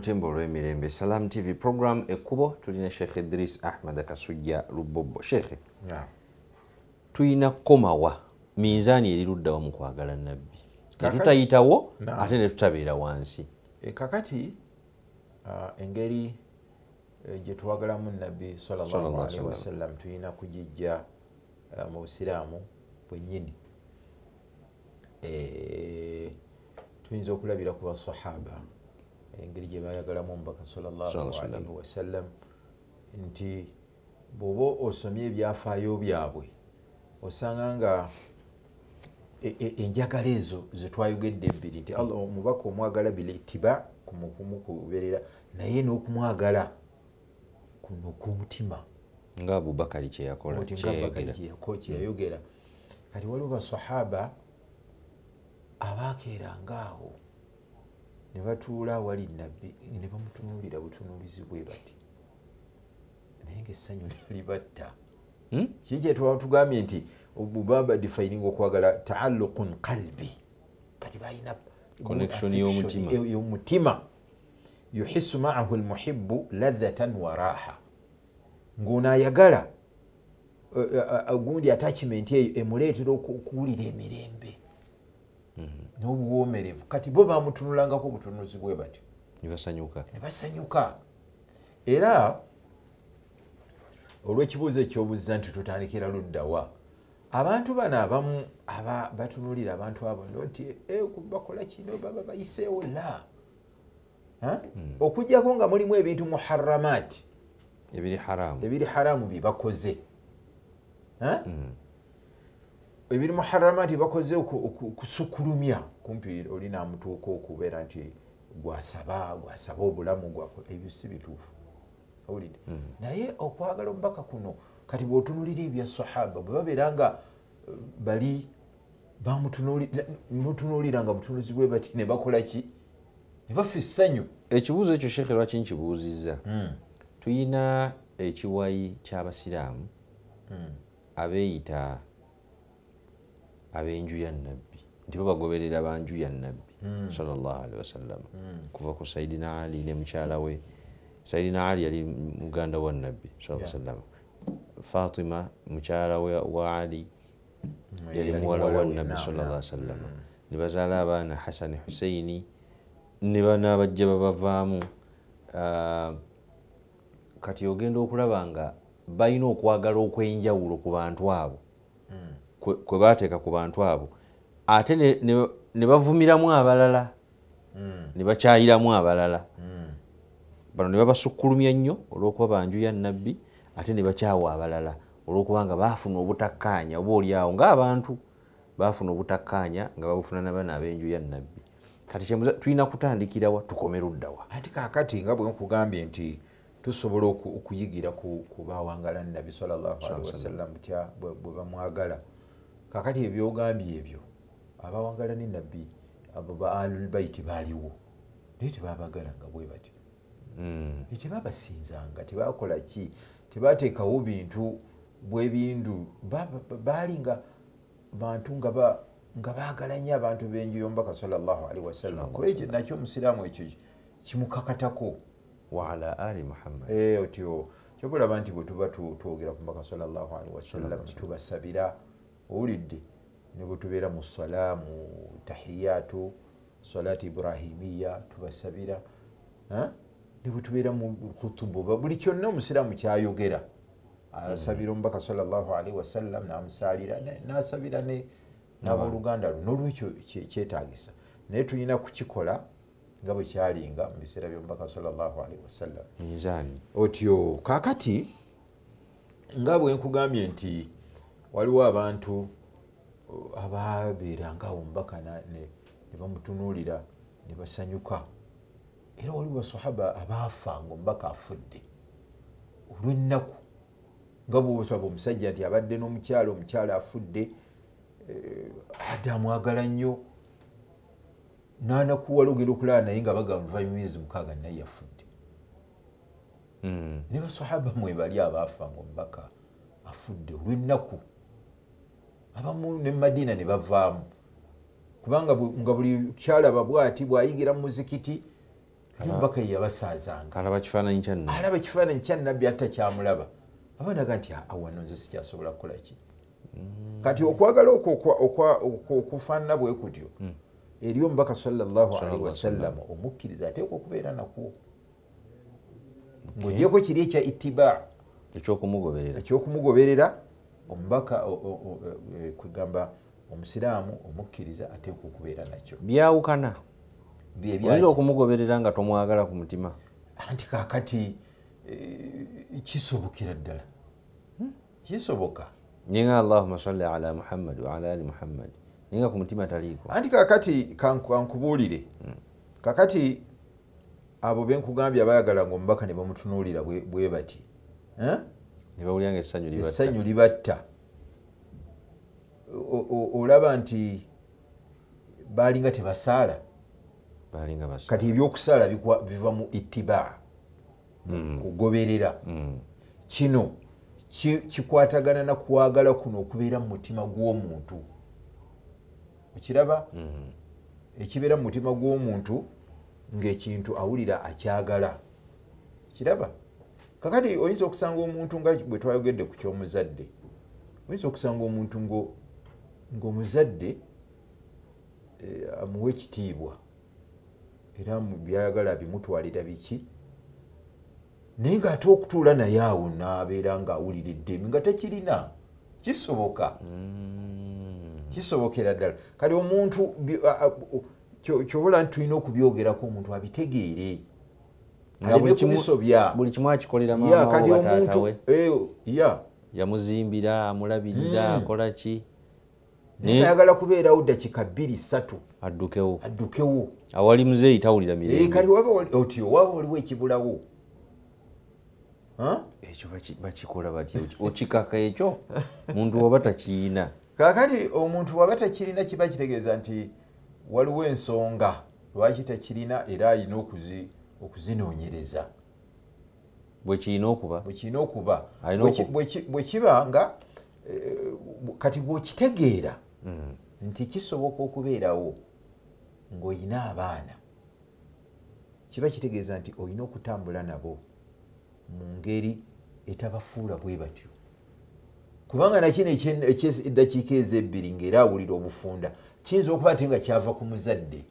lutembo olw'emirembe salam tv program ekkubo tulina sheekh idris ahmad kasujja lubobbo sheekhe tulina kukomawa minzaani eri luddawa mu kwagala nabbi netutayitawo ate netutabeera wansi. E, kakati engeri gye twagalamu nabbi wasallam tulina kugijja mu busiraamu bwennyini. Eh, tuyinza okulabira ku basahaba engeri gye bayagalamu omubaka wasallam. nti bw'oba osomye ebyafaayo byabwe osanga nga e- e- enjagala ezo zetwayogedde ebbiri nti allah omubaka omwagala bilitiba kumukuberera naye n'okumwagala kuno kw'omutima. Nga abubakari kyeyayogera kyeyayogera kati waliwo basahaba abakeeranga awo ne batuula awali nabbi ne bamutunuulira butunuulizi bwe bati naye ngaessanyu libatta. Hmm? kiki kyetwaba tugambye nti baba defining okwagala taalluqun qalbi. Kati balina y'omutima. y'omutima. Yuhisu maahu lmuhibu ladhatan wa raha. Ng'ono ayagala eh, eh, gundi attachment eyo emuleetera oku- okuwulira emirembe n'obuwomerevu kati bo bamutunulangako obutunuzi bwe batyo. Nibasanyuka ne basanyuka. Era olw'ekibuuzo ekyobuuza nti tutandikira luddawa abantu bano abamu aba batunulira abantu abo nti "Eh, bakola kino baba bayiseewo la? Ha? okugjako nga mulimu ebintu muharamaati ebiri haramu. Ebiri haramu bye bakoze okusukulumya kumpi oli namutuuka okubeera nti gwasaba gwasaba obulamu gwakola ebyo si bituufu. Owulidde? Naye okwagala omubaka kuno kati bwotunulira ebya sahaba bwe babeera nga eh, bali bamutunuulira nga butunuzi bwe bati ne bakola ki? Ne bafa essanyu. Ekibuuzo ekyo sheekhe lwaki nkibuuzizza? Tuyina ekiwayi ky'abasiraamu abeeyita ab'enju ya nabbi nti bo bagoberera banju ya nabbi salllahalihi wasallama kuva ku sayidina ali ne mukyala we. Sayidina ali yali muganda wa nabbi saa sallama fatima mukyala wa ali yali yali muwala wa nabbi naam, sallallahu naam. alaihi wasallam ne bazaala abaana hasani husaini ne bana bajja babavaamu kati ogenda okulaba nga balina okwagala okwenjawulo ku bantu abo kwe bateeka ku bantu abo. Ate ne- bavumiramu abalala ne bakyayiramu abalala. Bano ne babasukkulumya nnyo olw'okuba banju ya nabbi ate ne bakyawa abalala olw'okuba nga baafuna obutakkaanya. Oba oliawo ng'abantu baafuna obutakkaanya nga babufuna nabana ab'enju ya nabbi kati kyemuza tulina kutandikirawa tukome luddawa ate kakati nga bwe nkugambye nti tusobola oku- okuyigira ku bawangala nabbi wasallam tya bwe bamwagala kakati ebyogambye ebyo abawangala ne nabbi abo ba alulbaiti baaliwo. Naye tebabagalanga bwe batyo. Ne tebabasinzanga tebakola ki? Tebateekawo bintu bwebindu Ba- ba- baali nga bantu nga nga baagala nnyo abantu b'enju y'omubaka salllahalihi wasallam kuba ekyo nakyo omusiraamu ekyo kimukakatako. Waala ali muhammad. Eh, otyo. Kyobulaba nti bwe tuba tu- twogera ku mbaka salllahalihi wasallam tubasabira owulidde ne bwe tubeera mu sala mu tahiyatu salati ibrahimiya tubasabira ne bwe tubeera mu khutubu ba- buli kyonna omusiraamu kyayogera. Asabira omubaka salllahalihi wasallam namusaalira nasabira n'abooluganda lwe n'olwekyo kye- kyetaagisa. Naye tulina kukikola nga bwe kyalinga mu biseera by'omubaka salllahalihi wasallam otyo kakati nga bwe nkugambye nti waliwo abantu ababeeranga awo omubaka na- ne bamutunuulira ne basanyuka. Era waliwo basahaba abaafa nga omubaka afudde. Olw'ennaku nga bwosaba omusajja nti abadde n'omukyala omukyala afudde eh, adde amwagala nnyo nanakuwala ogenda okulaba naye nga bagamba luvannyuma myezi mukaaga naye yafudde. Ne basahaba mwe bali abaafa nga omubaka afudde. Olw'ennaku abamu ne madiina ne bavaamu. Kubanga nga buli kyalaba bwati bwayigira mu muzikiti omubaka yeyabasaazanga kifaananyi alaba ekifaananyi kya nabbi ate takyamulaba abanaga nti "Ah, wano nze sikyasobola kukola ki? Kati okwagala okwo okufaanana bwe kutyo eri omubaka salllahalihi wasallam omukkiriza ateekwa okubeera nakwo. Ng'ogyeko kiri ekya itibaa ekyokumugoberera omubaka o- eh, kwegamba omusiraamu omukkiriza ateekwa okubeera nakyo. Byawukana? Oyinza okumugoberera nga tomwagala ku mutima? Anti kakati eh, kisobokera ddala. Kisoboka. Naye nga allahuma salli ala muhammad waala ali muhammad. Naye nga ku mutima taliiko. Anti kakati kanku- kankubuulire kakati abo benkugambye abayagala nga omubaka ne bamutunuulira bwe bwe bati eh? ne bawulira nga essanyu libatta. Essanyu libatta. Olaba nti baalinga tebasaala. Kati ebyokusaala biva mu itibaa kugoberera. Kino ki- kikwatagana na kwagala kuno okubeera mu mutima gw'omuntu. Okiraba? Ekibeera mu mutima gw'omuntu ngaekintu awulira akyagala. Kiraba kakati oyinza okusanga omuntu nga bwe twayogedde ku kyomuzadde oyinza okusanga omuntu ng'omuzadde eh, amuwa ekitiibwa era byayagala bimutwalira biki? Naye ngaate okutuula naye awo n'abeera ng'awulira eddemi nga tekirina kisoboka. Kisobokera ddala. Kati omuntu kyobola nti tulina okubyogerako omuntu abitegeere buli kimu- akikolera Ya, maama kati we omuntu bataata we eh, ya. Yamuzimbira amulabirira akola ki? Naye naye ayagala kubeerawo dakiika bbiri ssatu. Addukewo. Addukewo. Awali muzeeyi tawulira Eh, mirembe. kati waba waba waliwo ekibulawo? Ha? ekyo baki- bakikola batya? Okikaka ekyo? Muntu oba takiyina kaakati omuntu waba tekirina kiba kitegeeza nti waliwo ensonga lwaki tekirina era ayina okuzi- okuzinoonyereza. Bwe kirina okuba. Bwe kirina okuba. Bwe kiba nga eh, kati bw'okitegeera nti kisoboka okubeerawo ng'olina abaana kiba kitegeeza nti olina okutambula nabo mu ngeri etabafuula bwe batyo. Kubanga nakino eddakiika ezebbiri ng'era awulira obufunda kiyinza okuba ate nga kyava ku muzadde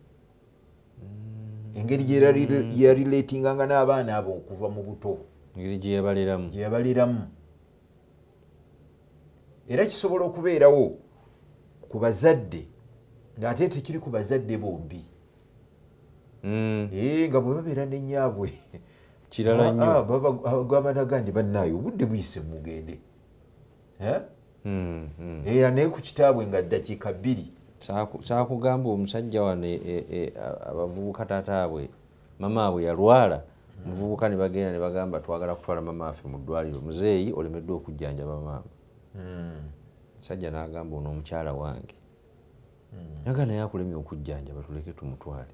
engeri gyeyarileetinganga n'abaana abo okuva mu buto. Engeri gye yabaleramu gye yabaliramu era kisobola okubeerawo ku bazadde ng'ate tekiri ku bazadde bombi. Mm, Eh, nga bwe babeera nenyaabwe kirala nnyo. gwabanaga ndi bannaayo obudde buyise mugende. Eh? Mm, mm. Eh, naye ku kitaabwe nga ddakiika bbiri saakugamba omusajja wano e- e- abavubuka taataabwe mama abwe yalwala muvubuka ne bagenda ne bagamba twagala kutwala mama affe mu ddwaliro. Muzeeyi olemeddwa okujjanjaba maama musajja n'agamba ono omukyala wange. Naga naye akulemye okujjanjaba tuleke tumutwale.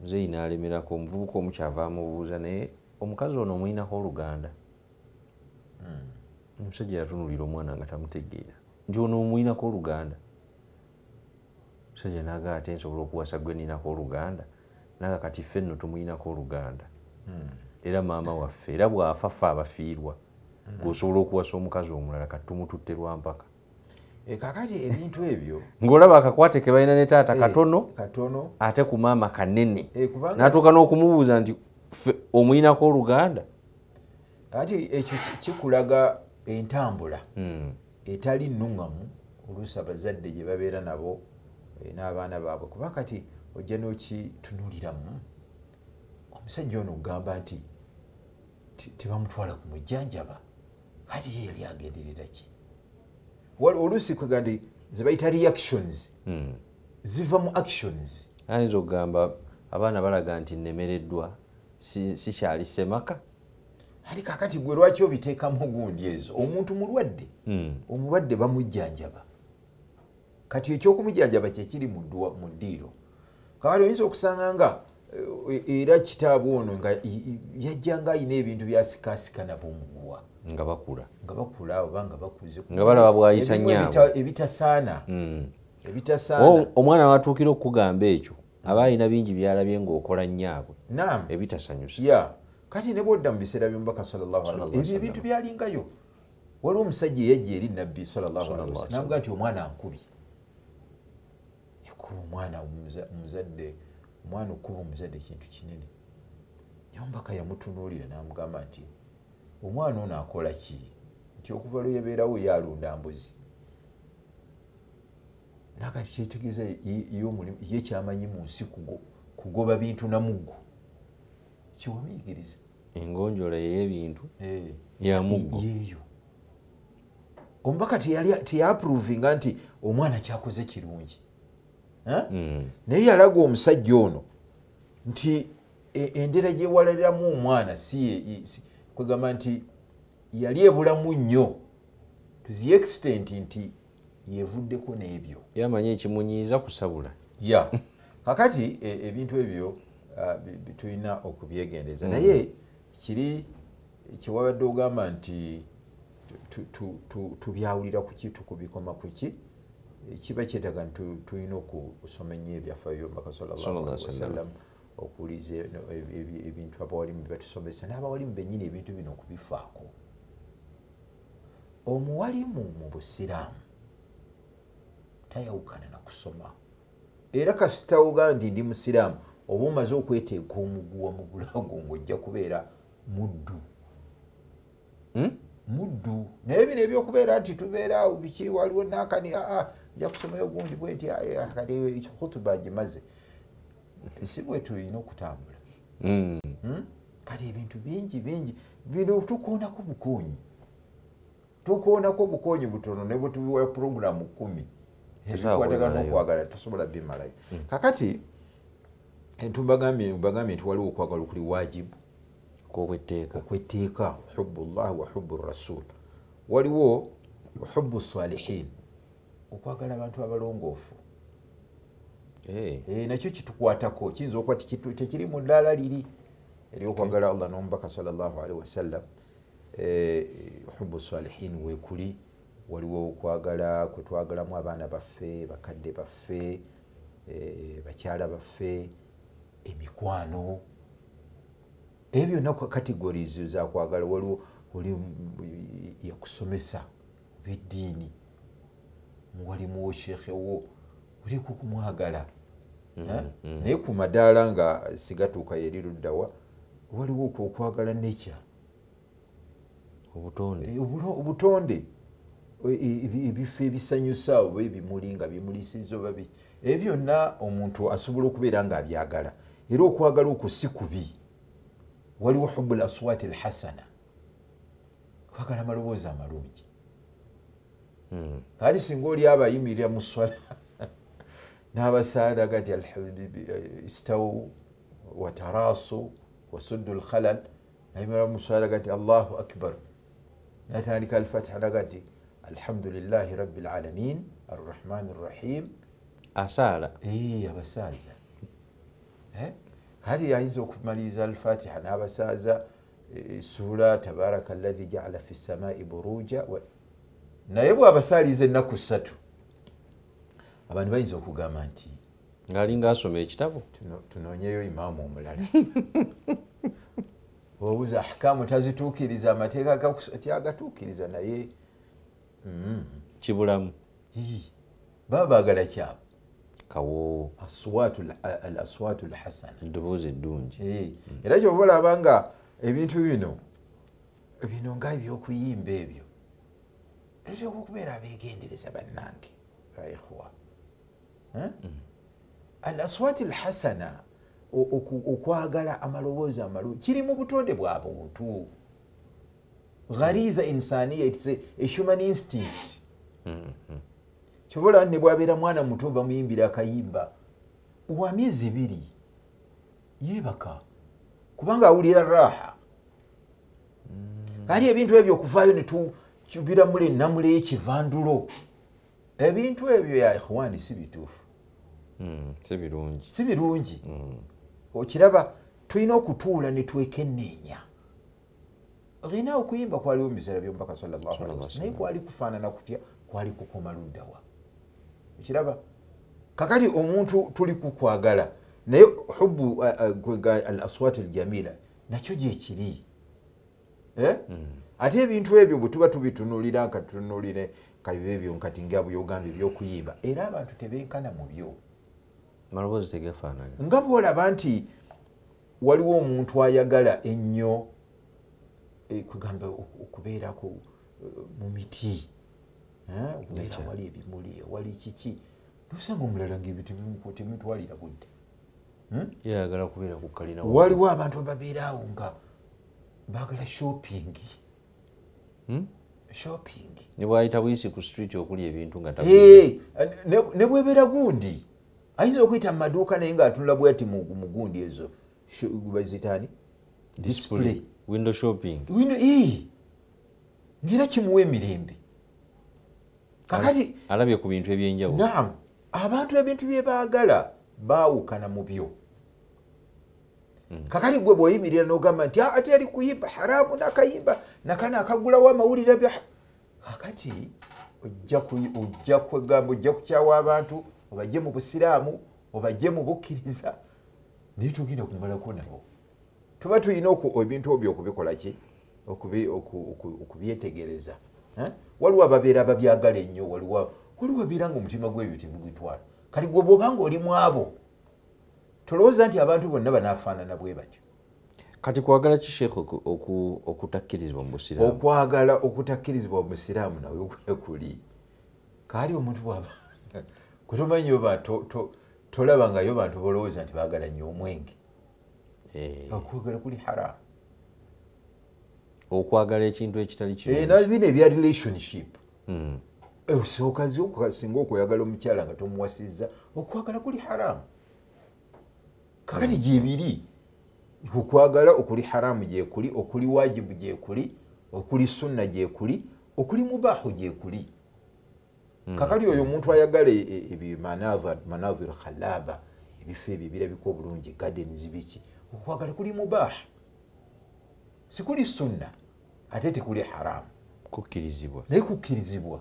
Muzeeyi n'alemerako omuvubuka omu kyava amubuuza naye omukazi ono omuyinako oluganda? Omusajja yatunulira omwana nga tamutegeera. Nti ono omuyinako oluganda omusajja naga ate nsobola okuwasa gwe ninako oluganda naga kati ffe nno tumuyinako oluganda. Era maama waffe era bwafa ffe abafiirwa gweosobola okuwasa omukazi omulala kati tumututte lwampaka Eh, kakati ebintu ebyo ng'olaba akakwate ke balina ne taata eh, katono ate ku maama kanene. Kubanga- n'atuuka n'okumubuuza nti ffe omuyinako oluganda? Ati ekyo ki- kikulaga entambula Mm. etali nuŋŋamu oluusi abazadde gye babeera nabo n'abaana baabwe kuba kati ojja n'okitunuliramu. Omusajja ono ogamba nti ti- tebamutwala ku mujjanjaba kati ye yali agenderera ki? Oluusi kwega nti ze bayita reactions. Mm. ziva mu actions. Ayinza okugamba abaana balaga nti nnemereddwa si- sikyali semaka ati kakati gwe lwaki obiteekamu gundi ezo? Omuntu mulwadde. Mm. omulwadde bamujjanjaba kati ekyokumujjanjaba kyekiri mu ddiiro. Kakati oyinza okusanga nga eh, era kitaabu ono nga i- yajjanga ayina ebintu byasikasika nabo omuguwa nga bakula. Nga bakula oba nga bakuze. Nga balaba bw'ayisa ebita- ebitasaana. Mm. ebitasaana. Omwana watuukira okukugamba ekyo aba alina bingi byalabye ng'okola nnyaabwe naam. Ebitasanyusa. Ya. Kati ne bwodda mu biseera byomubaka ebyo ebintu byalingayo waliwo omusajja eyajja eri nabbi Sallallahu alaihi namuga nti omwana nkubi yakuba omwana omuza- omuzadde omwana okuba omuzadde kintu kinene. Omubaka yamutunuulira namugamba nti omwana ono akola ki? Nti okuva lwe yabeerawo yalunda mbuzi. Nakati kyetegeeza ye- kyamanyi mu nsi kugo- kugoba bintu namuggo kiwamuyigiriza engonjola yeyebintu Eh, Yamuggo. yeeyo. Omubaka teyaapruvinga nti omwana kyakoze kirungi. Naye yalaga omusajja ono nti e- endera gyewalaliramu omwana si kwegamba nti yali ebulamu nnyo to the extent nti yevuddeko n'ebyo. Yamanyi ekimunyiiza kusabula ya. Kakati e- ebintu ebyo tulina okubyegendeza naye kiri kyewabadde ogamba nti tu- tu- tu- tubyawulira kuki tukubikoma kuki kiba kyetaga nti tu- tulina okusoma ennyo ebyafaayo byomubaka wasallam okuwuliza ebintu abawalimu byebatusomesa n'abawalimu bennyini ebintu bino okubifaako. Omuwalimu mu busiraamu tayawukana na kusoma. Era kasitawuga nti ndi musiraamu oba omaze okweteeka omuguwa mu bulago ngaojja kubeera muddu. Hmm? muddu. Naye bino ebyokubeera nti tubeera biki waliwo nakani aa nja kusomayo gundi bwenti kati hutuba gimaze si bwe tulina okutambula. Mm. Hmm? kati ebintu bingi bingi. Bino tukoonako bukonyi tukoonako bukonyi butono ne bwetubiwa puroguramu kumi. Ebikwatagana n'okwagala tosobola bimalayo. Kakati tumbagambye mbagambye nti waliwo okwagala okuli wajibu kwobwetteeka okwetteeka hubu llah wa hubu rasul. Waliwo hubu salihin okwagala abantu abalongoofu. Eh, nakyo kitukwatako kiyinza okuba tekiri mu ddaala liri. Eryokwagala allah n'omubaka salllahalihi wasallam Eh, hubu salihin wekuli waliwo okwagala kwetwagalamu abaana baffe bakadde baffe eh, bakyala baffe emikwano. Ebyo byonna categories zakwagala waliwo oli yakusomesa byeddiini walimu shekhe wo oliku kumwagala Eh? naye ku madaala nga sigatuuka yeri luddawa waliwo okwo okwagala nature obutonde. Eh, E- e- ebi- ebifo ebisanyusa oba ebimuli nga bimulisiza oba ebyo byonna omuntu asobola okubeera nga abyagala. Era okwagala okwo si kubi. Waliwo hubu l aswati l hasana kwagala amaloboozi amalungi. Kati singa oli abayimirira mu swala n'abasaada gati istawu watarasu wasuddu lkhalal nayimirira mu swala gati allahu akbar natandika alfatiha nagati alhamdulillahi rabi lalamin arrahmani rrahim asaala Eh, abasaaza Eh? kati ayinza okumaliriza alfatiha n'abasaaza eh, sura tabaraka allahi jaala fi samai buruja naye bwabasaaliza ennaku ssatu abantu bayinza okugamba nti ng'alinga asoma ekitabo? Tuno- tunoonyeyo imaamu omulala. Obuuza ahkamu tazituukiriza amateeka tyagatuukiriza naye mm, kibulamu. Baba baagala kyabo kawo. Al aswatu lhasana eddoboozi eddungi. Eh, era kyova olaba nga ebintu bino bino nga ebyokuyimba ebyo ebiteka okubeera abegendereza bannange baihwa al aswati lhasana okwagala amaloboozi amalungi kiri mu butonde bwa buntu. Ghariza insaniya its human instinct. Olaba ne bwabeera mwana muto bamuyimbira akayimba wa myezi ebiri yeebaka kubanga awulira raha. Kati ebintu ebyo okuvaayo netubiramula enamula y'ekivandulo ebintu ebyo ya ikhwani si bituufu. Mm, si birungi. Si birungi. Okiraba tulina okutuula netwekenneenya olina okuyimba kwaliwo mu biseera byomubaka Sallallahu alaihi naye kwali kufaanana kutya? Kwali kukoma luddawa okiraba kakati omuntu tuli kukwagala naye hubu uh, kwega al aswat aljamila nakyo gyekiri Eh? Ate ebintu ebyo bwe tuba tubitunulira nka tutunulire kabiba ebyo nkati nga byogambye ebyokuyimba era abantu tebenkana mu byo. Maloboozi tegafaananya nga bwolaba nti waliwo omuntu ayagala ennyo eh, kugamba oku- okubeera ku eh, mu miti Nature. wali ebimuli wali kiki? Nosanga omulala ngaebyo temutwalira budde kalina waliwo abantu ababeeraawo nga bagala shopping. Hmm? Shopping. Ne bwayita buyisi ku street okuli ebintu nga ne- bwebeera gundi ayinza okuyita mu maduuka naye ngaatunula bwati mu gundi ezo. Bazitaani? Display. Window shopping. Wino ii ngaera kimuwa emirembe. Kakati alabye ku bintu ebyenjawulo. Nam abantu ebintu bye baagala baawukana mu byo kakati gwe bweoyimirira nogamba nti "Ah, ate yali kuyimba haramu nakayimba. Nakana akagulawo amawulire bya kakati ojja kwegamba ojja kukyawa abantu obajje mu busiraamu obajje mu bukkiriza. Naye tugenda kumalako nabo. Tuba tulina ebintu ebyo okubikola ki? Okubi- oku- oku- okubyetegereza. Eh? waliwo ababeera ababyagala ennyo waliwo abeera nga omutima gwebyo temugitwala kati gwe bwobanga oli mu abo tolowooza nti abantu bonna banaafaanana bwe batyo. Kati kwagala ki sheekh oku- oku- okutakkirizibwa mu busiraamu okwagala okutakkirizibwa musiraamu nawe kwekuli kaali omuntu bwaba kwetomanyi oba to- to- tolabangayo bantu bolowooza nti baagala nnyo omwenge. Eh, okwagala kuli haramu okwagala ekintu ekitali Eh, kirungi. nabino ebya relationship. Mm. osooka singa okweyagala omukyala nga tomuwasizza okwagala kuli haramu kakati gyebiri okwagala okuli haramu gyekuli okuli wajibu gyekuli okuli sunna gyekuli okuli mubahu gyekuli. Kakati oyo omuntu ayagala e- e- manazir khalaba ebifo ebyo ebirabika obulungi gardens biki okwagala kuli mubaha sikuli sunna ate tekuli haramu. Kukkirizibwa. Naye kukkirizibwa.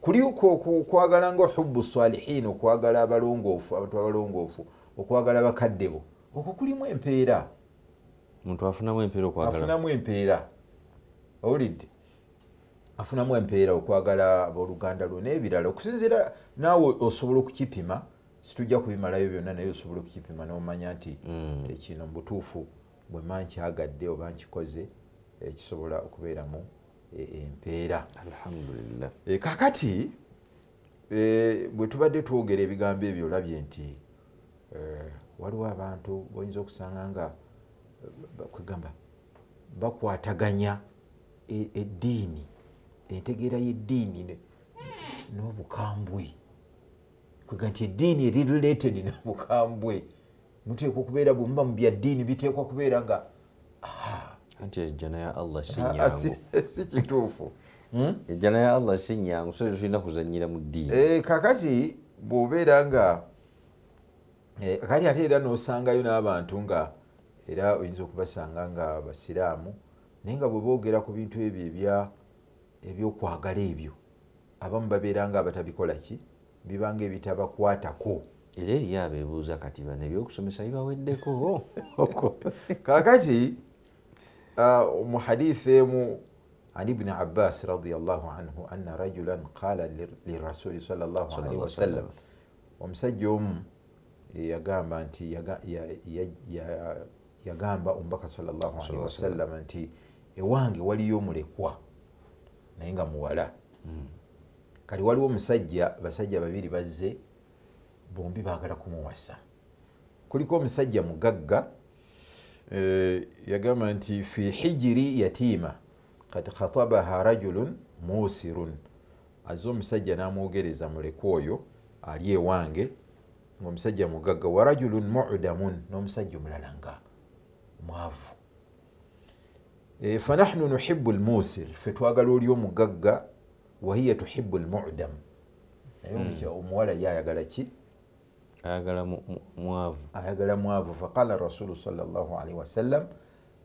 Kuli ku- ku- kwagala nga hubu salihin okwagala abalongoofu abantu abalongoofu okwagala bakadde bo. Okwo kulimu empeera. Omuntu afunamu empeera okwagala. Afunamu empeera. Owulidde? Afunamu empeera okwagala abooluganda lwo n'ebirala. Okusinziira naawe osobola okukipima situjja kubimalayo byonna naye osobola okukipima nomanya nti eh, kino mubutuufu bwe mba nkyagadde oba nkikoze eh, kisobola okubeeramu eh, empeera. Alhamdulillah. E, kakati bwe tubadde twogera ebigambo ebyo olabye nti waliwo abantu boyinza okusanga nga eh, ba- kwegamba bakwataganya e- eddiini entegeera y'eddiini n'obukambwe. Kwega nti eddiini eri related n'obukambwe. Muteekwa okubeera bwe muba mu byaddiini biteekwa kubeera nga anti ejjana ya allah si nyangu si- kituufu. Ejjana ya allah si nyangu so tulina kuzanyira mu ddiini. Eh, kakati bw'obeera nga eh, kakati ate era n'osangayo n'abantu nga era oyinza okubasanga nga basiraamu naye nga bwe boogera ku bintu ebyo ebyokwagala ebyo abamu babeera nga abatabikola ki? Bibanga ebitabakwatako era eriyo abeebuuza kati bano ebyokusomesa bibaweddeko? Kakati ah, mu hadithi emu an ibni abbas radiallahu anhu anna rajulan qala lir- lirasuli alaihi Sallallahu wasallam sallam. omusajja omu yagamba nti yaga- ya- ya- ya- yagamba omubaka sallallahu alaihi Sallallahu wasallam nti ewange waliyo omulekwa naye nga muwala. Kati waliwo omusajja basajja babiri bazze bombi baagala kumuwasa. Kuliko omusajja mugagga eh, yagamba nti fi hijiri yatiima kad khatabaha rajulun musirun aze omusajja n'amwogereza mulekwa oyo ali ewange ngaomusajja mugagga wa rajulun mudamun? N'omusajja omulala nga mwavu. Eh, fanahnu nuhibu lmusir fe twagala oli omugagga wahiya tuhibu lmudam naye omukya- omuwala ye ayagala ki? Ayagala mwavu. Faqala rasulu salllah alaihi wasallam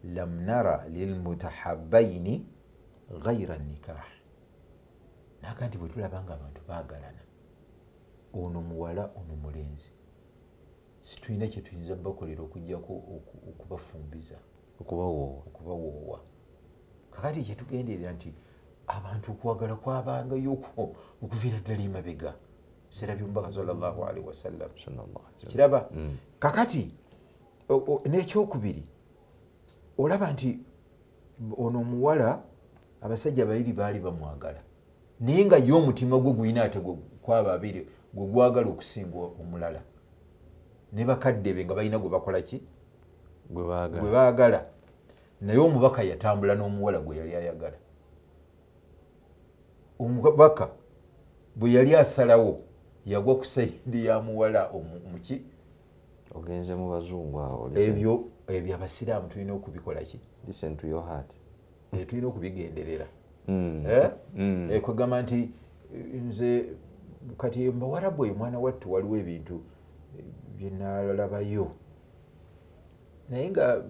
lam nara lilmutahabaini ghaira nikah. Naga nti bwe tulaba nga abantu bagalana ono muwala ono mulenzi. Situlina kyetuyinza bakolera okujjako oku- okubafumbiza. Okubawoowa. Kakati kyetugenderera nti abantu okwagala kwabangayo okuviira ddala emabega. Biseera byomubaka salllahalihi wasallam sallallahu alaihi wasallam. kiraba Mm. kakati n'ekyokubiri olaba nti ono omuwala abasajja babiri baali bamwagala. Naye nga ye omutima gwe gulina ate kwaba abiri gwe gwagala okusinga omulala. Ne bakadde be nga balina gwe bakola ki? Gwe baagala. Naye omubaka yatambula n'omuwala gwe yali ayagala. Omubaka bwe yali asalawo yagwa ku saidi ya muwala muki ogenze mu bazungu awo ebyo ebyo abasiraamu tulina okubikola ki? Eh, tulina okubigenderera. Mm. Eh? Mm. Eh, kwegamba nti nze kati mbawarabu oyo mwana wattu waliwo ebintu byenalabayo naye nga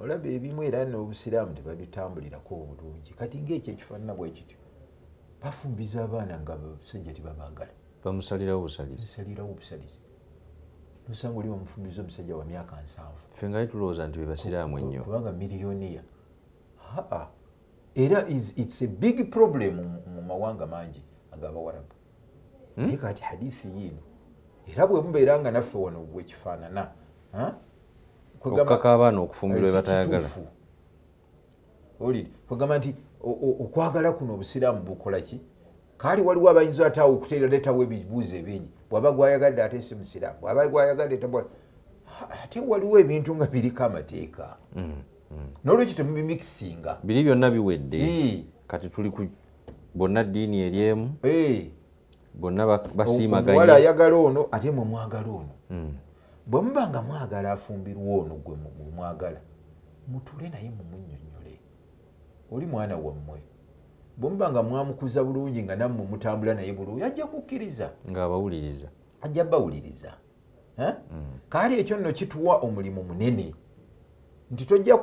olaba ebimu era n'obusiraamu tebabitambulirako obulungi kati ngaekyo ekifaanana bwe kityo bafumbiza abaana nga abasajja tebabaagala bamusalirawo busalizi zisalirawo obusalizi nosanga oli bamufumbiza omusajja wa myaka nsanvu. Ffe nga tulowooza nti be basiraamu ennyo. kubanga miliyoniya aa era is- its a big problem mu mawanga mangi agabawarabu naye kati hadithi yiino era bwe mubeera nga naffe wano bwekifaanana okukaka abaana okufumbirwa Eh, si bebatayagala kituufu. Owulire? kwegamba nti okwagala kuno obusiraamu bukola ki? Kaali waliwo abayinza ate awo okuteeraleetawo ebibuuzo ebingi. Bwaba gwayagadde ate si musiraamu bwaba gwayagadde ate waliwo ebintu nga biriko amateeka. Nolwekyo temubimikisinga biri byonna biwedde. Eh. kati tuli ku bonna ddiini eryemu Eh, bonna ba- omuwala basiimaganye. ayagala ono ate mwe mwagala ono. Mm. bwe muba nga mwagala afumbirwa ono gwe mwagala mutule naye mumunyonyole oli mwana wammwe. Bwe muba nga mwamukuza bulungi nga nammwe mutambula naye bulungi ajja kukkiriza. Ng'abawuliriza. Ajja bawuliriza. Eh? kaali ekyo nno kituwa omulimu munene. Nti tojja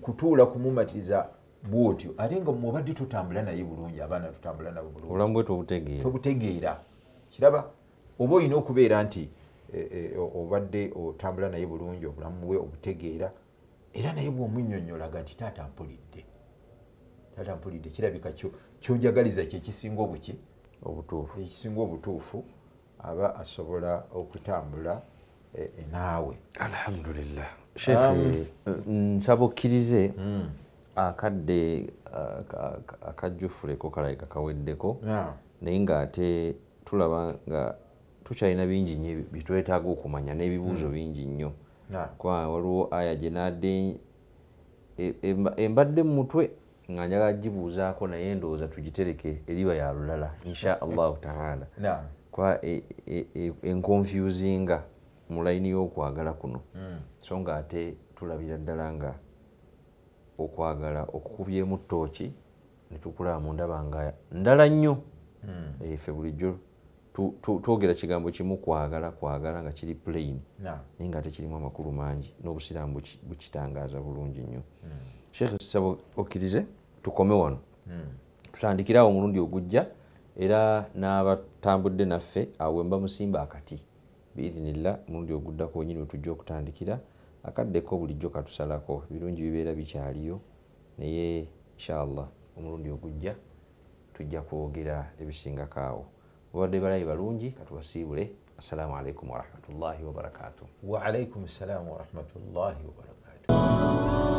kutuula kumumatiriza bwotyo ate nga mwobadde tutambula naye bulungi abaana tutambula nabo bulungi. Obulamu bwe tobutegeera. Tobutegeera. Kiraba oba olina okubeera nti eh, o- obadde otambula naye bulungi obulamu bwe obutegeera era naye bwomunyonyolaga nti taata mpulidde. Taata mpulidde. Kirabika kyo kyonjagaliza kyekisinga obuki obutuufu. ekisinga obutuufu aba asobola okutambula eh, naawe. Alhamdulillah. Shekhe nsaba okkirize akadde aka- aka- akajjufuleko kalabika kaweddeko naye ngaate tulaba nga tukyalina bingi nnyo byetwetaaga okumanya n'ebibuuzo bingi nnyo. Kuba waliwo aya gye nadde e- emba- embadde mu mutwe nga njagala gibuuzaako naye ndowooza tugitereke eriba ya lulala insha allahu taala. Naam. kwa e- e- enconfusinga mu layini y'okwagala kuno. So nga ate tulabira ddala nga okwagala okukubyemu ttooki ne tukulaba mu ndaba nga ndala nnyo. Eh, ffe bulijjo tu- tu- twogera kigambo kimu kwagala kwagala nga kiri plain. Naye nga ate kirimu amakulu mangi n'obusiraamu buki- bukitangaaza bulungi nnyo. Sheekh saba okkirize tukome wano. Tutandikirawo omulundi ogujja era n'abatambudde naffe awo wemba musimba akati. Biidinillah omulundi oguddako wenyini wetujja okutandikira akaddeko bulijjo katusalako. Ebirungi bibeera bikyaliyo naye inshallah omulundi ogujja tujja kwogera ebisingako awo. Babadde balayi balungi katubasiibule assalamu alaikum warahmatullahi wabarakatuh. Waalaikum salaamu warahmatullahi wabarakatuh